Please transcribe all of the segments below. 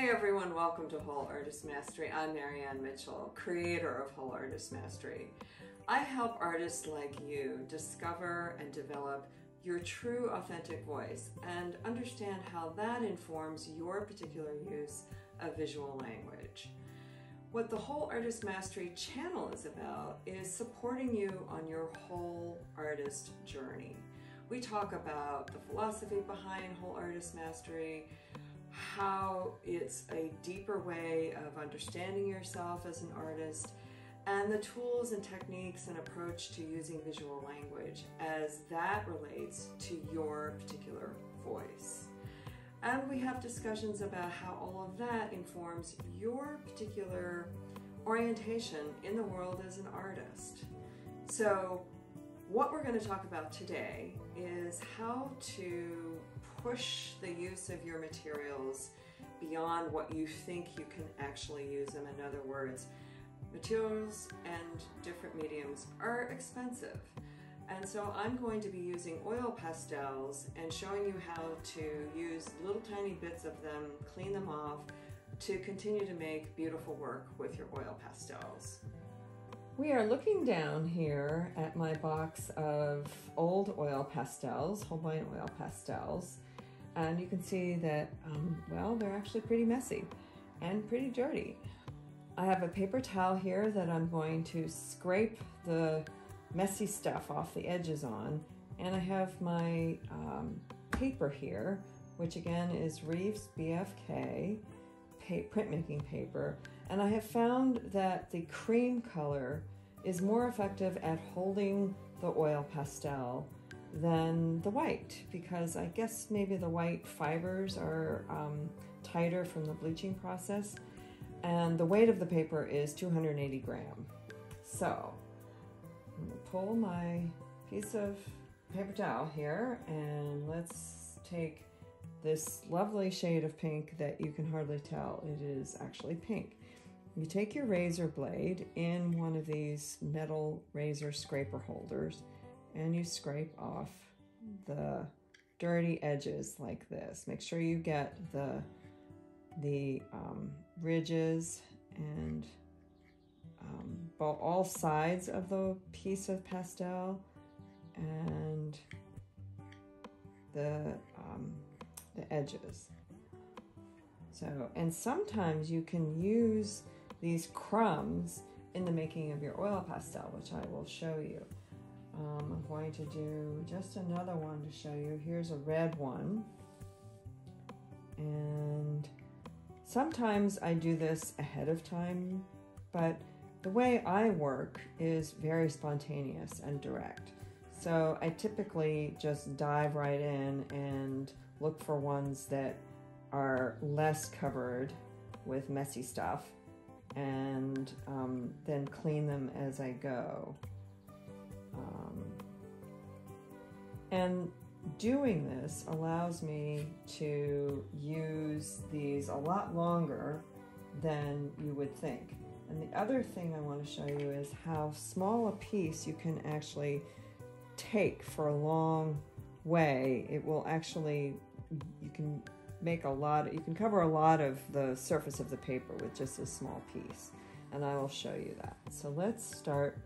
Hey everyone, welcome to Whole Artist Mastery. I'm Marianne Mitchell, creator of Whole Artist Mastery. I help artists like you discover and develop your true authentic voice and understand how that informs your particular use of visual language. What the Whole Artist Mastery channel is about is supporting you on your whole artist journey. We talk about the philosophy behind Whole Artist Mastery, how it's a deeper way of understanding yourself as an artist, and the tools and techniques and approach to using visual language as that relates to your particular voice. And we have discussions about how all of that informs your particular orientation in the world as an artist. So, what we're going to talk about today is how to push the use of your materials beyond what you think you can actually use them. In other words, materials and different mediums are expensive. And so I'm going to be using oil pastels and showing you how to use little tiny bits of them, clean them off, to continue to make beautiful work with your oil pastels. We are looking down here at my box of old oil pastels, Holbein oil pastels, and you can see that, um, well, they're actually pretty messy and pretty dirty. I have a paper towel here that I'm going to scrape the messy stuff off the edges on, and I have my um, paper here, which again is Rives BFK printmaking paper, and I have found that the cream color is more effective at holding the oil pastel than the white because I guess maybe the white fibers are um, tighter from the bleaching process and the weight of the paper is 280 gram. So I'm gonna pull my piece of paper towel here and let's take this lovely shade of pink that you can hardly tell it is actually pink. You take your razor blade in one of these metal razor scraper holders and you scrape off the dirty edges like this. Make sure you get the, the um, ridges and um, all sides of the piece of pastel and the, um, the edges. So, and sometimes you can use these crumbs in the making of your oil pastel, which I will show you. Um, I'm going to do just another one to show you. Here's a red one. And sometimes I do this ahead of time, but the way I work is very spontaneous and direct. So I typically just dive right in and look for ones that are less covered with messy stuff and um, then clean them as I go. And doing this allows me to use these a lot longer than you would think. And the other thing I want to show you is how small a piece you can actually take for a long way. It will actually, you can make a lot, you can cover a lot of the surface of the paper with just a small piece. And I will show you that. So let's start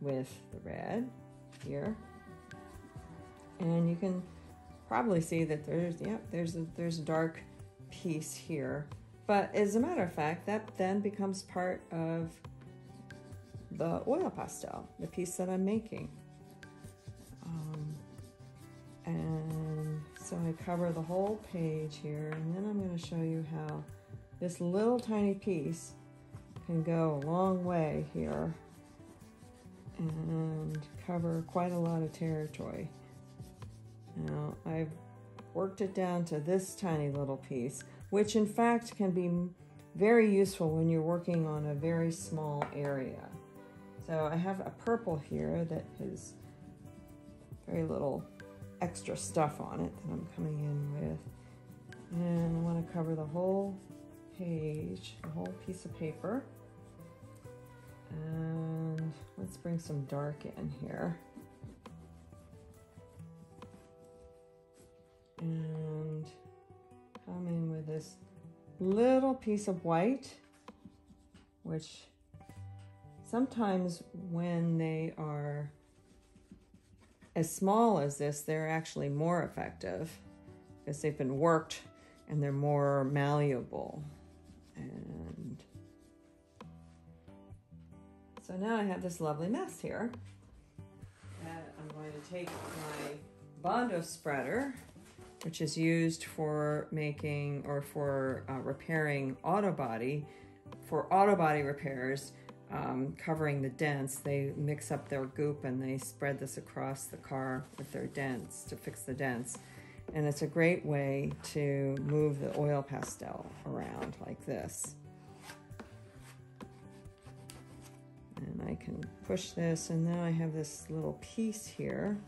with the red here. And you can probably see that there's, yep, there's a, there's a dark piece here. But as a matter of fact, that then becomes part of the oil pastel, the piece that I'm making. Um, and so I cover the whole page here, and then I'm going to show you how this little tiny piece can go a long way here and cover quite a lot of territory. Now I've worked it down to this tiny little piece, which in fact can be very useful when you're working on a very small area. So I have a purple here that has very little extra stuff on it that I'm coming in with. And I want to cover the whole page, the whole piece of paper. And let's bring some dark in here. And come in with this little piece of white, which sometimes when they are as small as this, they're actually more effective because they've been worked and they're more malleable. And so now I have this lovely mess here that I'm going to take my Bondo spreader, which is used for making or for uh, repairing auto body, for auto body repairs, um, covering the dents. They mix up their goop and they spread this across the car with their dents to fix the dents. And it's a great way to move the oil pastel around like this. And I can push this and now I have this little piece here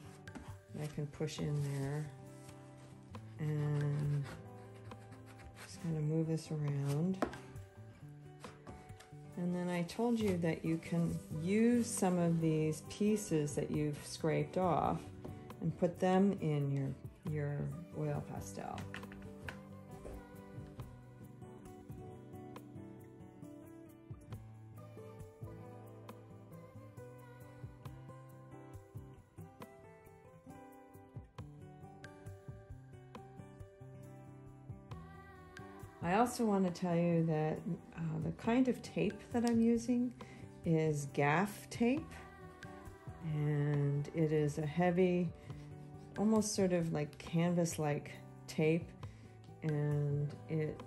I can push in there and just kind of move this around. And then I told you that you can use some of these pieces that you've scraped off and put them in your, your oil pastel. I also want to tell you that uh, the kind of tape that I'm using is gaff tape. And it is a heavy almost sort of like canvas like tape. And it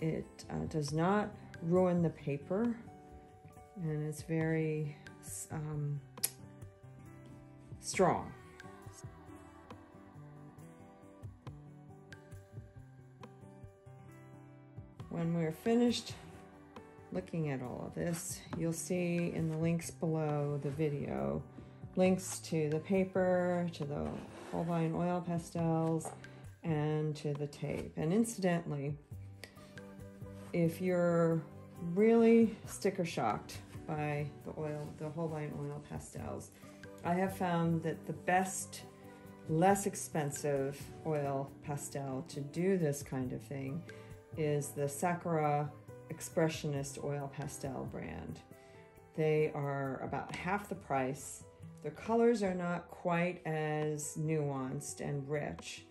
it uh, does not ruin the paper. And it's very um, strong When we're finished looking at all of this, you'll see in the links below the video links to the paper, to the Holbein oil pastels, and to the tape. And incidentally, if you're really sticker shocked by the oil, the Holbein oil pastels, I have found that the best, less expensive oil pastel to do this kind of thing is the Sakura Expressionist Oil Pastel brand. They are about half the price. Their colors are not quite as nuanced and rich,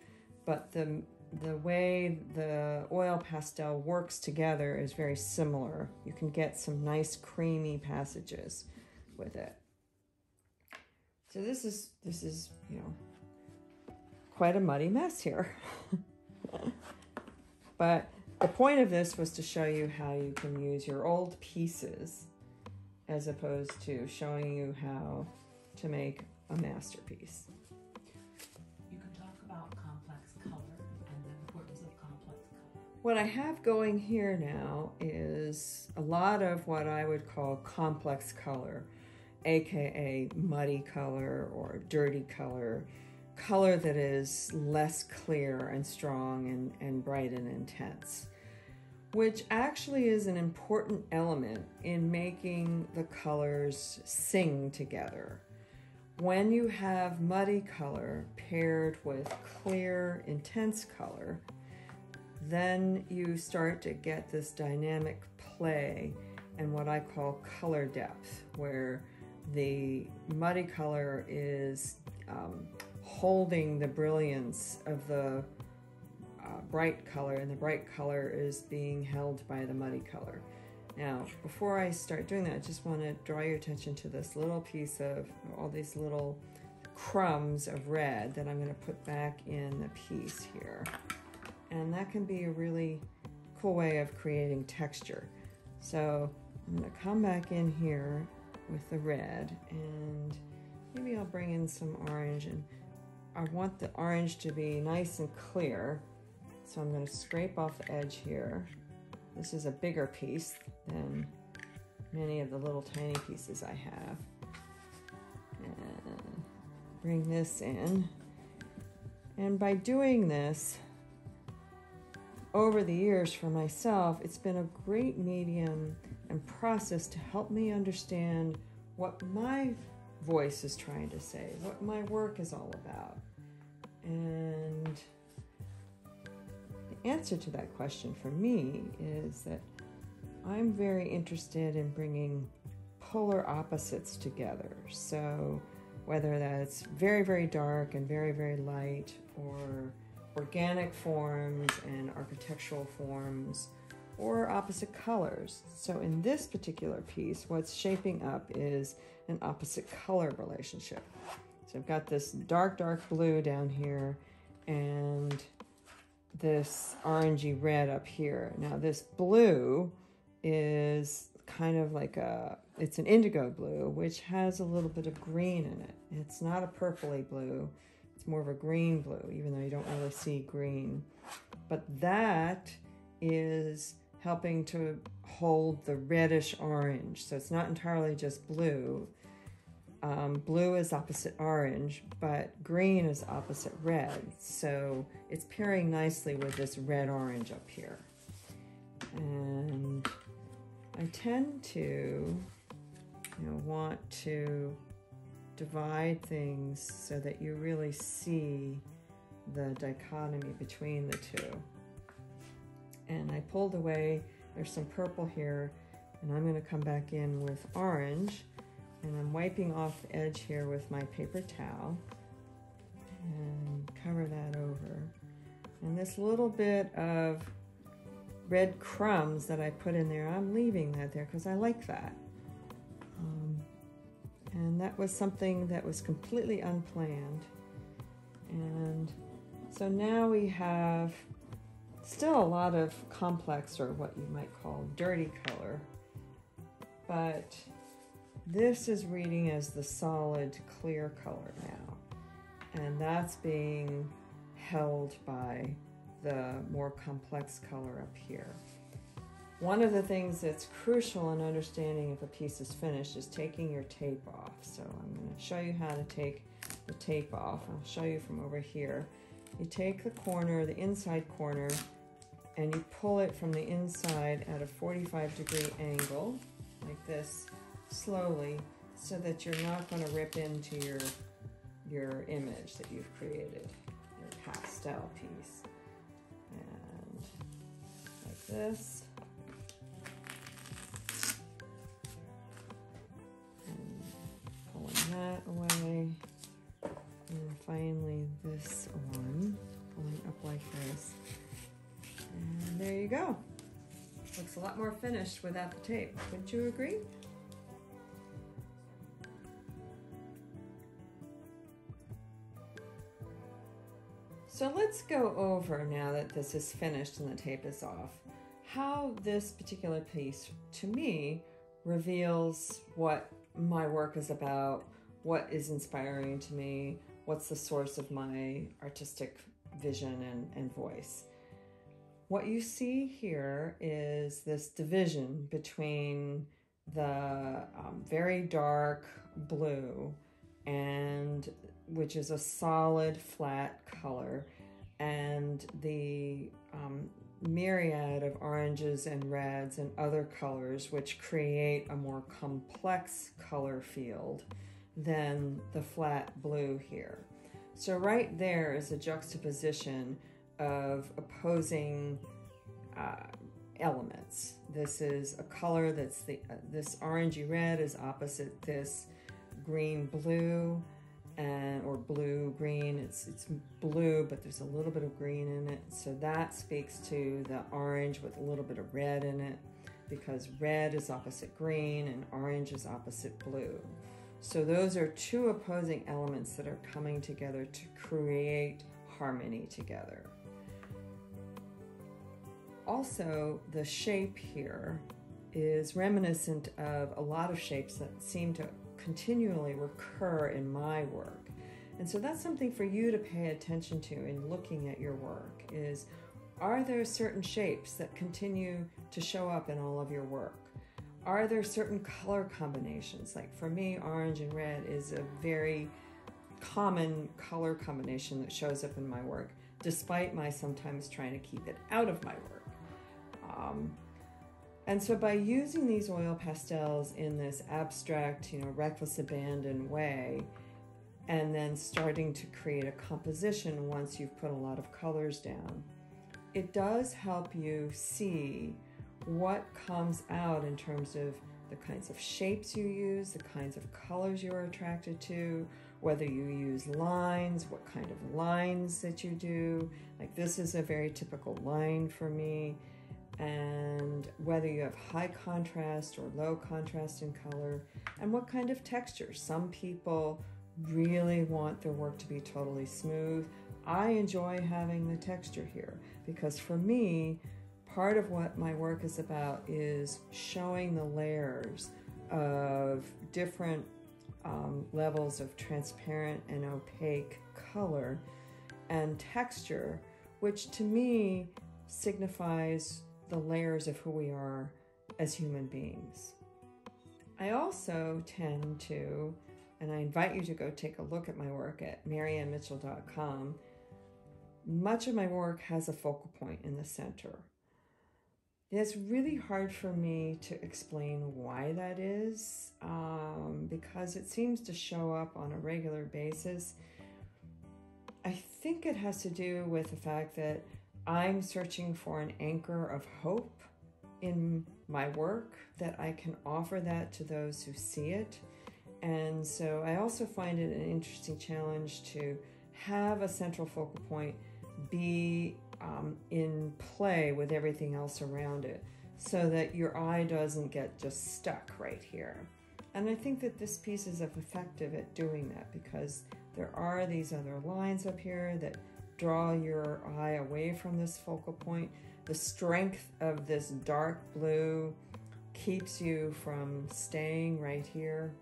but the the way the oil pastel works together is very similar. You can get some nice creamy passages with it. So this is this is, you know, quite a muddy mess here. but the point of this was to show you how you can use your old pieces as opposed to showing you how to make a masterpiece. You can talk about complex color and the importance of complex color. What I have going here now is a lot of what I would call complex color, aka muddy color or dirty color, color that is less clear and strong and, and bright and intense which actually is an important element in making the colors sing together. When you have muddy color paired with clear, intense color, then you start to get this dynamic play and what I call color depth, where the muddy color is um, holding the brilliance of the bright color and the bright color is being held by the muddy color. Now, before I start doing that, I just want to draw your attention to this little piece of all these little crumbs of red that I'm going to put back in the piece here. And that can be a really cool way of creating texture. So I'm going to come back in here with the red and maybe I'll bring in some orange and I want the orange to be nice and clear so I'm going to scrape off the edge here. This is a bigger piece than many of the little tiny pieces I have. And bring this in. And by doing this, over the years for myself, it's been a great medium and process to help me understand what my voice is trying to say, what my work is all about. And answer to that question for me is that I'm very interested in bringing polar opposites together. So, whether that's very, very dark and very, very light, or organic forms and architectural forms, or opposite colors. So, in this particular piece, what's shaping up is an opposite color relationship. So, I've got this dark, dark blue down here and this orangey red up here. Now, this blue is kind of like a it's an indigo blue which has a little bit of green in it. It's not a purpley blue. It's more of a green blue even though you don't really see green. But that is helping to hold the reddish orange. So it's not entirely just blue um, blue is opposite orange but green is opposite red so it's pairing nicely with this red orange up here and I tend to, you know, want to divide things so that you really see the dichotomy between the two. And I pulled away, there's some purple here, and I'm going to come back in with orange. And I'm wiping off the edge here with my paper towel and cover that over. And this little bit of red crumbs that I put in there, I'm leaving that there because I like that. Um, and that was something that was completely unplanned. And so now we have still a lot of complex or what you might call dirty color, but this is reading as the solid clear color now. And that's being held by the more complex color up here. One of the things that's crucial in understanding if a piece is finished is taking your tape off. So I'm going to show you how to take the tape off. I'll show you from over here. You take the corner, the inside corner, and you pull it from the inside at a 45 degree angle, like this, slowly, so that you're not going to rip into your, your image that you've created, your pastel piece And like this. And pulling that away. And finally this one, pulling up like this. And there you go. Looks a lot more finished without the tape. Wouldn't you agree? Let's go over now that this is finished and the tape is off how this particular piece, to me, reveals what my work is about, what is inspiring to me, what's the source of my artistic vision and, and voice. What you see here is this division between the um, very dark blue and which is a solid flat color and the um, myriad of oranges and reds and other colors which create a more complex color field than the flat blue here. So right there is a juxtaposition of opposing uh, elements. This is a color that's the uh, this orangey red is opposite this green blue and or blue green it's it's blue but there's a little bit of green in it. So that speaks to the orange with a little bit of red in it because red is opposite green and orange is opposite blue. So those are two opposing elements that are coming together to create harmony together. Also the shape here is reminiscent of a lot of shapes that seem to continually recur in my work. And so that's something for you to pay attention to in looking at your work is are there certain shapes that continue to show up in all of your work? Are there certain color combinations? Like for me, orange and red is a very common color combination that shows up in my work, despite my sometimes trying to keep it out of my work. Um, and so by using these oil pastels in this abstract, you know, reckless abandon way, and then starting to create a composition once you've put a lot of colors down, it does help you see what comes out in terms of the kinds of shapes you use, the kinds of colors you're attracted to, whether you use lines, what kind of lines that you do. Like this is a very typical line for me. And whether you have high contrast or low contrast in color, and what kind of texture. Some people really want their work to be totally smooth. I enjoy having the texture here because for me, part of what my work is about is showing the layers of different um, levels of transparent and opaque color and texture, which to me signifies the layers of who we are as human beings. I also tend to, and I invite you to go take a look at my work at mariannemitchell.com. Much of my work has a focal point in the center. It's really hard for me to explain why that is um, because it seems to show up on a regular basis. I think it has to do with the fact that I'm searching for an anchor of hope in my work, that I can offer that to those who see it. And so I also find it an interesting challenge to have a central focal point be um, in play with everything else around it so that your eye doesn't get just stuck right here. And I think that this piece is effective at doing that because there are these other lines up here that draw your eye away from this focal point. The strength of this dark blue keeps you from staying right here.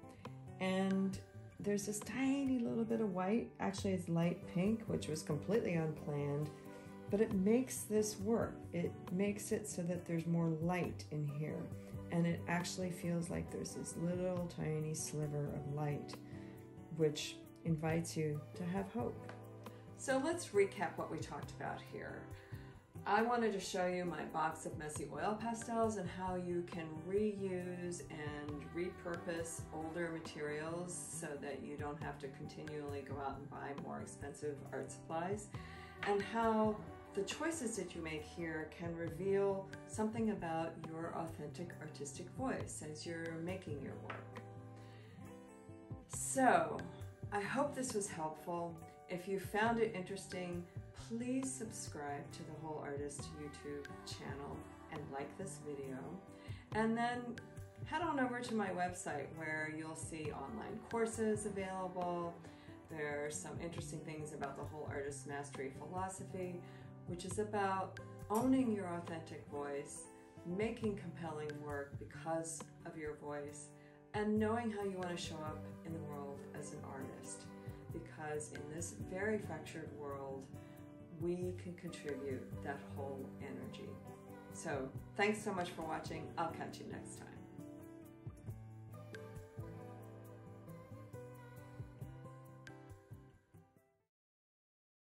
And there's this tiny little bit of white, actually it's light pink, which was completely unplanned but it makes this work. It makes it so that there's more light in here. And it actually feels like there's this little tiny sliver of light, which invites you to have hope. So let's recap what we talked about here. I wanted to show you my box of messy oil pastels and how you can reuse and repurpose older materials so that you don't have to continually go out and buy more expensive art supplies and how the choices that you make here can reveal something about your authentic artistic voice as you're making your work. So, I hope this was helpful. If you found it interesting, please subscribe to the Whole Artist YouTube channel and like this video. And then head on over to my website where you'll see online courses available. There are some interesting things about the Whole Artist Mastery philosophy, which is about owning your authentic voice, making compelling work because of your voice, and knowing how you want to show up in the world as an artist. Because in this very fractured world, we can contribute that whole energy. So, thanks so much for watching. I'll catch you next time.